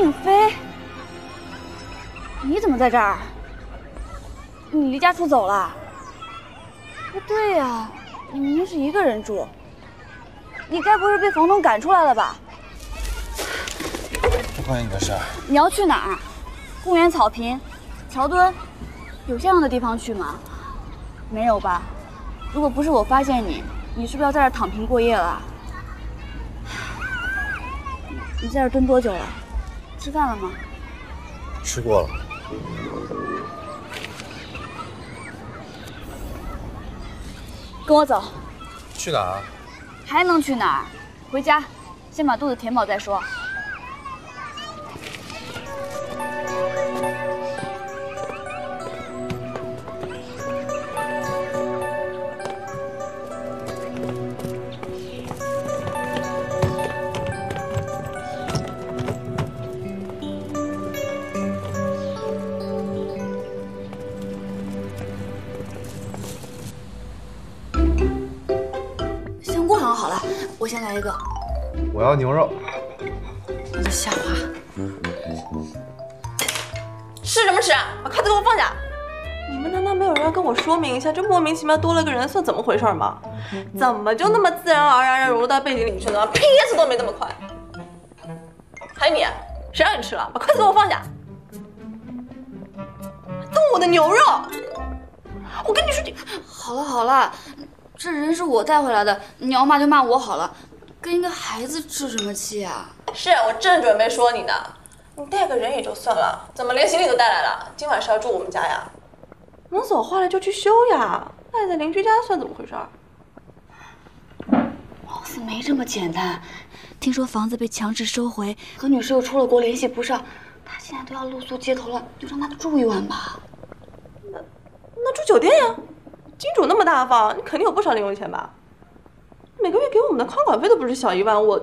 命飞，你怎么在这儿？你离家出走了？不对呀，你明明是一个人住，你该不是被房东赶出来了吧？不关你的事。你要去哪儿？公园、草坪、桥墩，有这样的地方去吗？没有吧？如果不是我发现你，你是不是要在这儿躺平过夜了？你在这儿蹲多久了？吃饭了吗？吃过了。跟我走。去哪儿？还能去哪儿？回家，先把肚子填饱再说。我先来一个。我要牛肉。你的笑话。吃什么吃？把筷子给我放下！你们难道没有人要跟我说明一下，这莫名其妙多了个人算怎么回事吗？怎么就那么自然而然地融入到背景里去了？PS 都没那么快。还有你，谁让你吃了？把筷子给我放下！动我的牛肉！我跟你说，你好了好了，这人是我带回来的，你要骂就骂我好了，跟一个孩子置什么气啊？是我正准备说你呢。你带个人也就算了，怎么连行李都带来了？今晚是要住我们家呀？能走坏了就去修呀，赖在邻居家算怎么回事？貌似没这么简单。听说房子被强制收回，何女士又出了国，联系不上，她现在都要露宿街头了，就让她住一晚吧。那住酒店呀，金主那么大方，你肯定有不少零用钱吧？每个月给我们的宽管费都不是小一万，我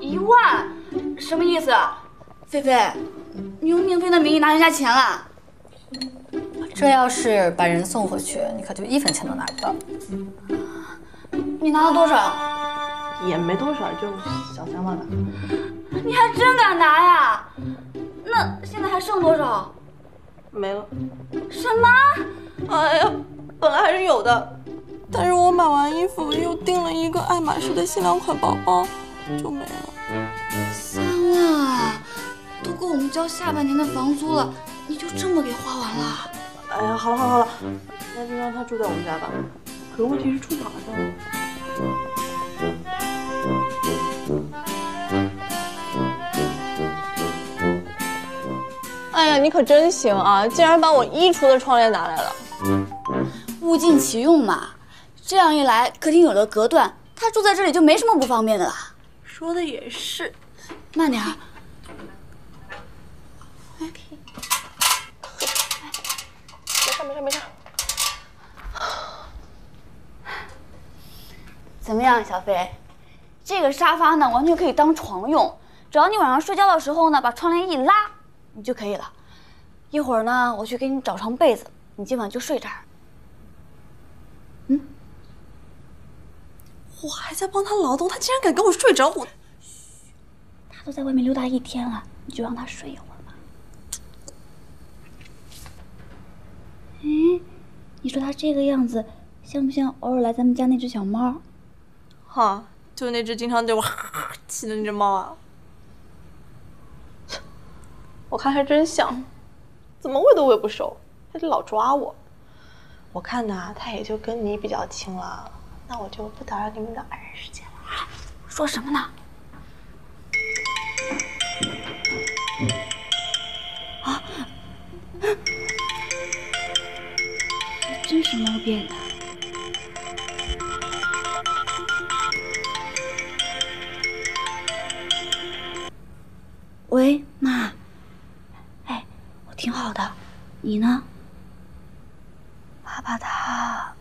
一万，什么意思？菲菲，你用宁飞的名义拿人家钱了？这要是把人送回去，你可就一分钱都拿不到。你拿了多少？也没多少，就小三万吧。你还真敢拿呀？那现在还剩多少？没了。什么？哎呀，本来还是有的，但是我买完衣服又订了一个爱马仕的限量款包包，就没了。三万啊，都够我们交下半年的房租了，你就这么给花完了？哎呀，好了好了好了，那就让他住在我们家吧。可是问题是住哪儿呢？哎呀，你可真行啊！竟然把我衣橱的窗帘拿来了。物尽其用嘛，这样一来，客厅有了隔断，他住在这里就没什么不方便的了。说的也是，慢点儿。没事没事没事。怎么样，小飞？这个沙发呢，完全可以当床用，只要你晚上睡觉的时候呢，把窗帘一拉，你就可以了。一会儿呢，我去给你找床被子，你今晚就睡这儿。我还在帮他劳动，他竟然敢跟我睡着，我他都在外面溜达一天了，你就让他睡一会儿吧。哎，你说他这个样子，像不像偶尔来咱们家那只小猫？哈，就那只经常对我哈哈气的那只猫啊。我看还真像，怎么喂都喂不熟，还得老抓我。我看呐，他也就跟你比较亲了，那我就不打扰你们的二人世界了。说什么呢？啊！还真是猫变的。喂，妈。哎，我挺好的，你呢？爸爸他……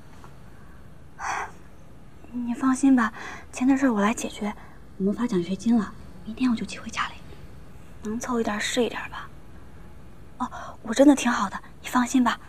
你放心吧，钱的事我来解决。我们发奖学金了，明天我就寄回家里，能凑一点是一点吧。哦，我真的挺好的，你放心吧。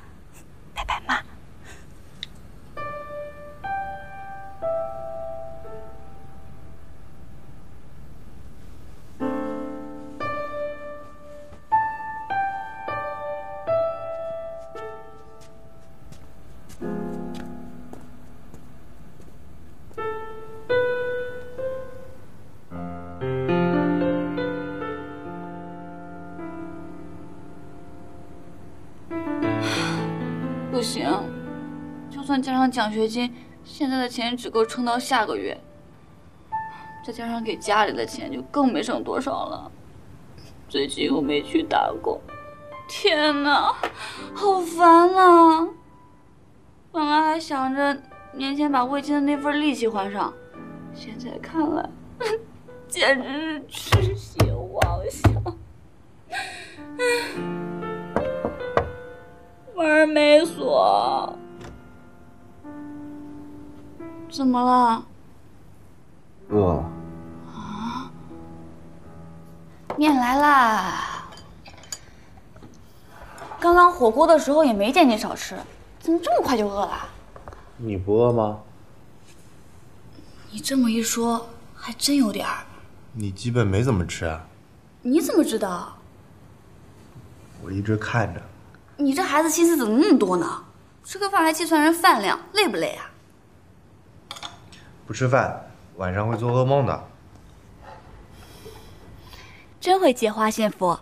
不行，就算加上奖学金，现在的钱只够撑到下个月，再加上给家里的钱，就更没剩多少了。最近又没去打工，天哪，好烦啊！本来还想着年前把未尽的那份利息还上，现在看来，简直是痴心妄想。门没锁，怎么了？饿了。面来啦！刚刚火锅的时候也没见你少吃，怎么这么快就饿了？你不饿吗？你这么一说，还真有点儿。你基本没怎么吃啊。你怎么知道？我一直看着。你这孩子心思怎么那么多呢？吃个饭还计算人饭量，累不累啊？不吃饭，晚上会做噩梦的。真会借花献佛。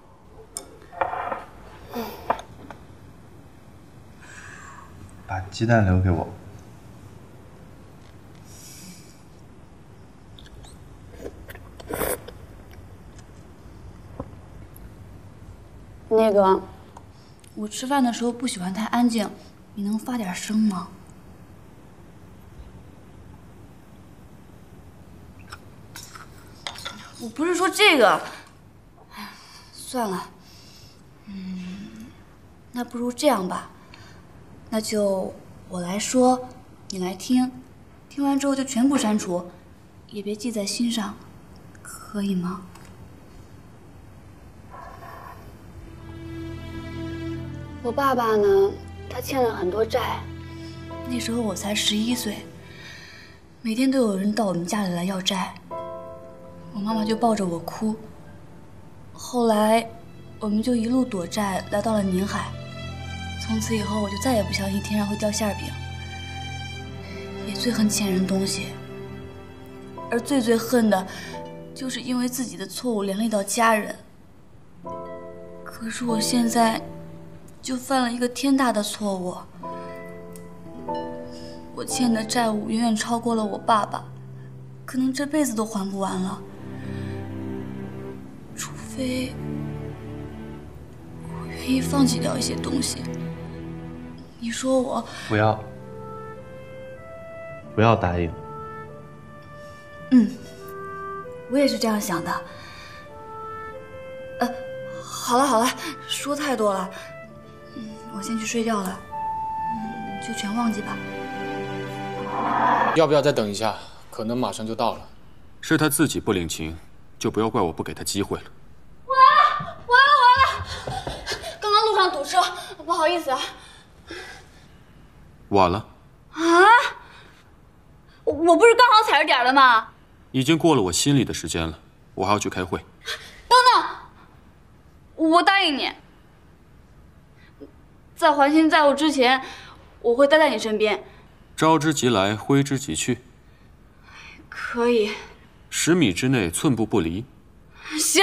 把鸡蛋留给我。那个，我吃饭的时候不喜欢太安静，你能发点声吗？我不是说这个，算了，嗯，那不如这样吧，那就我来说，你来听，听完之后就全部删除，也别记在心上，可以吗？我爸爸呢，他欠了很多债，那时候我才十一岁，每天都有人到我们家里来要债，我妈妈就抱着我哭。后来，我们就一路躲债来到了宁海，从此以后我就再也不相信天上会掉馅饼，也最恨欠人东西，而最最恨的，就是因为自己的错误连累到家人。可是我现在。就犯了一个天大的错误，我欠的债务远远超过了我爸爸，可能这辈子都还不完了。除非我愿意放弃掉一些东西。你说我不要，不要答应。嗯，我也是这样想的。呃，好了好了，说太多了。我先去睡觉了，嗯，就全忘记吧。要不要再等一下？可能马上就到了。是他自己不领情，就不要怪我不给他机会了。完了，完了，完了！刚刚路上堵车，不好意思啊。晚了。啊？我不是刚好踩着点了吗？已经过了我心里的时间了，我还要去开会。等等，我答应你。在还清债务之前，我会待在你身边。招之即来，挥之即去。可以。十米之内，寸步不离。行。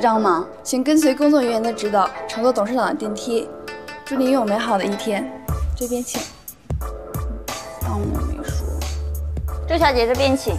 张吗？请跟随工作人员的指导，乘坐董事长的电梯。祝您拥有美好的一天。这边请。当我没说。周小姐，这边请。